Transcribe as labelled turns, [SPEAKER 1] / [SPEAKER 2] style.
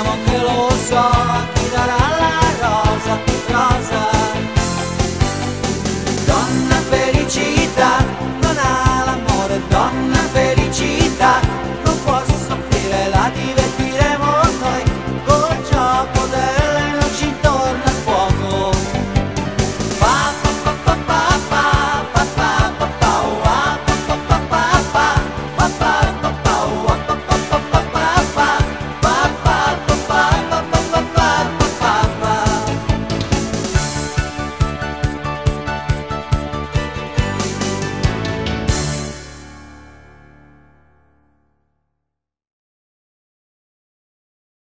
[SPEAKER 1] I'm a.